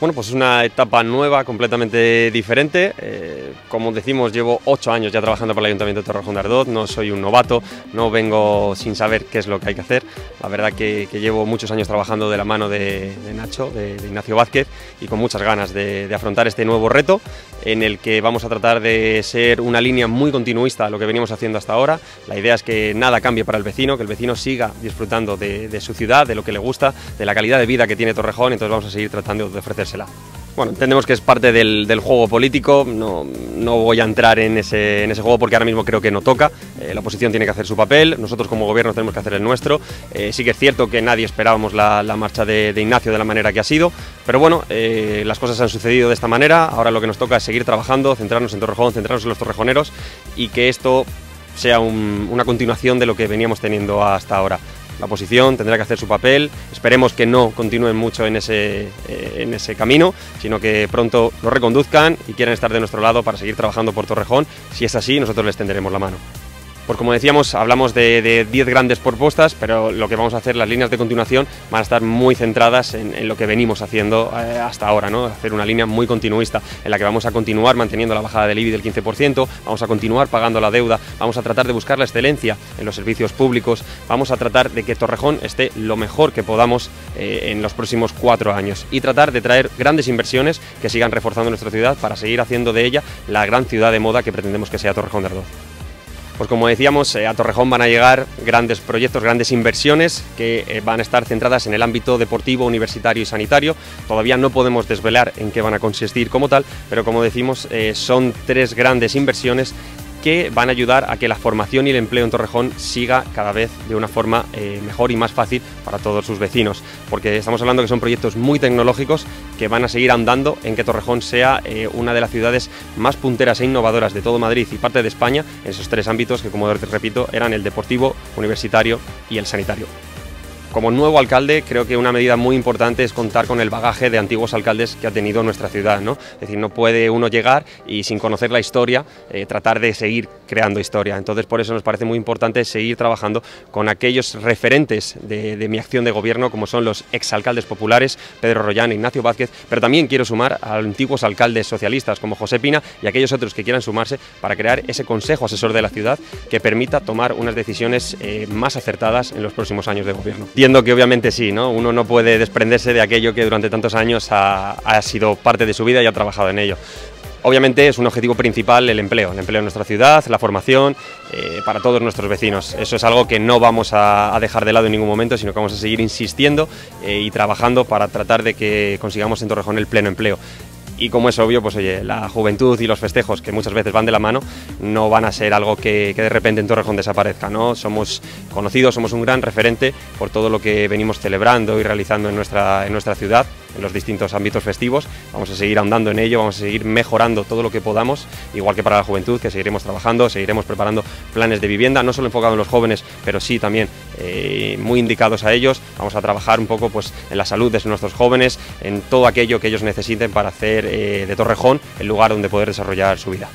Bueno, pues es una etapa nueva, completamente diferente. Eh, como decimos, llevo ocho años ya trabajando para el Ayuntamiento de Torrejón de Ardoz, no soy un novato, no vengo sin saber qué es lo que hay que hacer. La verdad que, llevo muchos años trabajando de la mano de, Nacho, de, Ignacio Vázquez, y con muchas ganas de, afrontar este nuevo reto en el que vamos a tratar de ser una línea muy continuista a lo que venimos haciendo hasta ahora. La idea es que nada cambie para el vecino, que el vecino siga disfrutando de, su ciudad, de lo que le gusta, de la calidad de vida que tiene Torrejón, entonces vamos a seguir tratando de ofrecer bueno, entendemos que es parte del, juego político, no, voy a entrar en ese, en ese, juego porque ahora mismo creo que no toca, eh, la oposición tiene que hacer su papel, nosotros como gobierno tenemos que hacer el nuestro, eh, sí que es cierto que nadie esperábamos la, marcha de, Ignacio de la manera que ha sido, pero bueno, eh, las cosas han sucedido de esta manera, ahora lo que nos toca es seguir trabajando, centrarnos en Torrejón, centrarnos en los torrejoneros y que esto sea una continuación de lo que veníamos teniendo hasta ahora la oposición tendrá que hacer su papel. Esperemos que no continúen mucho en ese, eh, en ese camino, sino que pronto lo reconduzcan y quieran estar de nuestro lado para seguir trabajando por Torrejón. Si es así, nosotros les tenderemos la mano. Pues como decíamos, hablamos de 10 grandes propuestas, pero lo que vamos a hacer, las líneas de continuación, van a estar muy centradas en, lo que venimos haciendo eh, hasta ahora, ¿no? hacer una línea muy continuista en la que vamos a continuar manteniendo la bajada del IBI del 15%, vamos a continuar pagando la deuda, vamos a tratar de buscar la excelencia en los servicios públicos, vamos a tratar de que Torrejón esté lo mejor que podamos eh, en los próximos cuatro años y tratar de traer grandes inversiones que sigan reforzando nuestra ciudad para seguir haciendo de ella la gran ciudad de moda que pretendemos que sea Torrejón de Ardoz. Pues como decíamos, eh, a Torrejón van a llegar grandes proyectos, grandes inversiones que eh, van a estar centradas en el ámbito deportivo, universitario y sanitario. Todavía no podemos desvelar en qué van a consistir como tal, pero como decimos, eh, son tres grandes inversiones que van a ayudar a que la formación y el empleo en Torrejón siga cada vez de una forma eh, mejor y más fácil para todos sus vecinos, porque estamos hablando que son proyectos muy tecnológicos que van a seguir andando en que Torrejón sea eh, una de las ciudades más punteras e innovadoras de todo Madrid y parte de España en esos tres ámbitos que, como repito, eran el deportivo, universitario y el sanitario. Como nuevo alcalde, creo que una medida muy importante es contar con el bagaje de antiguos alcaldes que ha tenido nuestra ciudad. ¿no? Es decir, no puede uno llegar y sin conocer la historia eh, tratar de seguir creando historia. Entonces, por eso nos parece muy importante seguir trabajando con aquellos referentes de, mi acción de gobierno, como son los exalcaldes populares, Pedro Rollán e Ignacio Vázquez, pero también quiero sumar a antiguos alcaldes socialistas como José Pina y aquellos otros que quieran sumarse para crear ese consejo asesor de la ciudad que permita tomar unas decisiones eh, más acertadas en los próximos años de gobierno. Entiendo que obviamente sí, ¿no? Uno no puede desprenderse de aquello que durante tantos años ha, sido parte de su vida y ha trabajado en ello. Obviamente es un objetivo principal el empleo, el empleo en nuestra ciudad, la formación eh, para todos nuestros vecinos. Eso es algo que no vamos a, dejar de lado en ningún momento, sino que vamos a seguir insistiendo eh, y trabajando para tratar de que consigamos en Torrejón el pleno empleo y como es obvio, pues oye, la juventud y los festejos, que muchas veces van de la mano, no van a ser algo que, de repente en Torrejón desaparezca, ¿no? Somos conocidos, somos un gran referente por todo lo que venimos celebrando y realizando en nuestra, en nuestra ciudad en los distintos ámbitos festivos. Vamos a seguir ahondando en ello, vamos a seguir mejorando todo lo que podamos, igual que para la juventud, que seguiremos trabajando, seguiremos preparando planes de vivienda, no solo enfocados en los jóvenes, pero sí también eh, muy indicados a ellos. Vamos a trabajar un poco pues, en la salud de nuestros jóvenes, en todo aquello que ellos necesiten para hacer eh, de Torrejón el lugar donde poder desarrollar su vida.